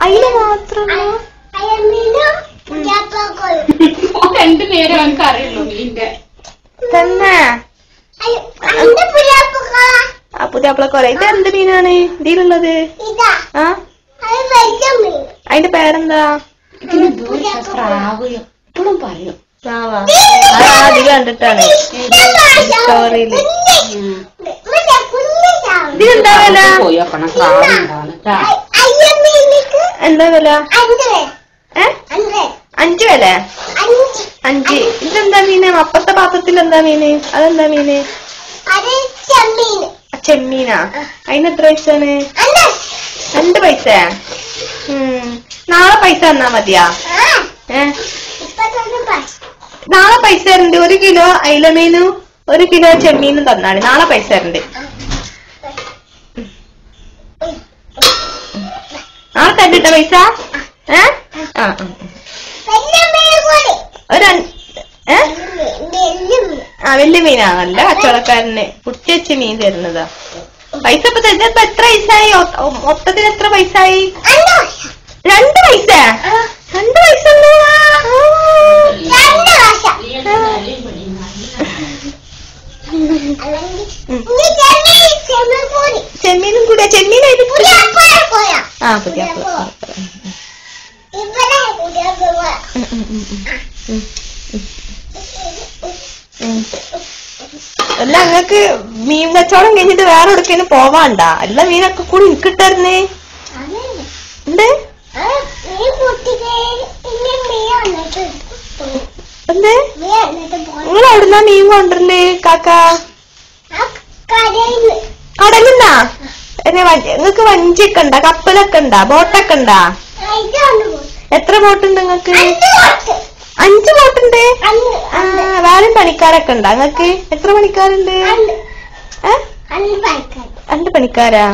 അയില മാത്രം രണ്ടു നേരം എനിക്ക് അറിയുള്ളൂ മീന്റെ തന്നെ. ആ പുതിയ അപ്പളക്കൊല ഇത് എന്ത് മീനാണ്? ഇതിലുള്ളത്. ആ? അതിന്റെ പേരെന്താ? എപ്പോഴും പറയും. സാവാ ആ അതിൽ കണ്ടിട്ടാണ്. ഡിസ്കവറിയിൽ ഇതിനെന്താ വില? എന്താ വില? അഞ്ചു വില? അഞ്ച്. ഇതെന്താ മീന്? അപ്പത്തെ പാത്രത്തിൽ എന്താ മീന്? അതെന്താ മീന്? ചെമ്മീനാ? അതിന് എത്ര പൈസയാണ് രണ്ട്. പൈസ? നാളെ പൈസ തന്നാ മതിയാ? ഏ? നാളെ പൈസ തരണ്ട്. ഒരു കിലോ അയിലമീനും ഒരു കിലോ ചെമ്മീനും തന്നാണ് നാളെ പൈസ തരണ്ട്. തരണ്ട പൈസ? ഏ? ആ. ഒരു ആ വലിയ മീനാ. നല്ല കച്ചവടക്കാരന്. കുട്ടി വെച്ച് മീൻ തരുന്നതാ. പൈസ ഇപ്പൊ തരുന്നപ്പോ എത്ര പൈസയായി മൊത്തത്തിൽ എത്ര പൈസയായി രണ്ട് പൈസ? രണ്ട് പൈസ? ചെമ്മീനും കൂടെ അതിൽ ആ പുതിയ. അല്ല അങ്ങക്ക് മീൻ കച്ചവടം കഴിഞ്ഞിട്ട് വേറെ എവിടേക്കേലും പോവാണ്ട? എല്ലാ മീനൊക്കെ കൂടി എനിക്കിട്ടായിരുന്നേ. എന്ത്? എന്ത്? നിങ്ങൾ എവിടുന്നാ മീൻ കൊണ്ടല്ലേ കാക്ക? എന്നെ നിങ്ങക്ക് വഞ്ചിയൊക്കെ ഉണ്ടാ? കപ്പലൊക്കെ ഉണ്ടാ? ബോട്ടൊക്കെ ഉണ്ടാ? എത്ര ബോട്ടുണ്ട് നിങ്ങക്ക് അഞ്ച് ബോട്ടുണ്ട്? ആ വേറെയും പണിക്കാരൊക്കെ ഉണ്ടാ നിങ്ങക്ക് എത്ര പണിക്കാരുണ്ട്? രണ്ട് പണിക്കാരാ?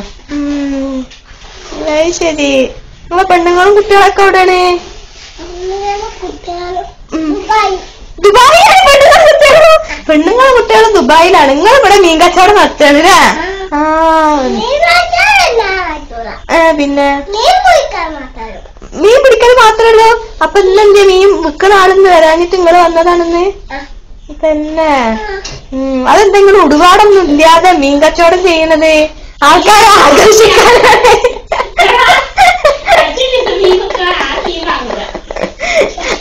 ശരി. നിങ്ങളെ പെണ്ണുങ്ങളും കുട്ടികളൊക്കെ എവിടെയാണ്. ദുബായിലാണ് പെണ്ണുങ്ങളും കുട്ടികളും? പെണ്ണുങ്ങളും കുട്ടികളും ദുബായിലാണ്. നിങ്ങൾ ഇവിടെ മീൻ കച്ചവടം നടത്തണല്ലേ ആ. പിന്നെ? മീൻ പിടിക്കാൻ മാത്രമേ ഉള്ളൂ അപ്പൊ ഇന്നെന്താ മീൻ വിൽക്കണ ആളെന്ന് വരാഞ്ഞിട്ട് നിങ്ങൾ വന്നതാണെന്ന്? തന്നെ ഉം അതെന്തെങ്കിലും ഉടുപാടൊന്നും ഇല്ലാതെ മീൻ കച്ചവടം ചെയ്യണത് ആൾക്കാരെ ആകർഷിക്കാനാണ്.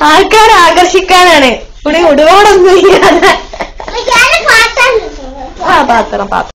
ആൾക്കാരെ ആകർഷിക്കാനാണ്. ഇവിടെ ഉടുപാടൊന്നും ഇല്ലാതെ. ആ പാത്രം പാത്രം.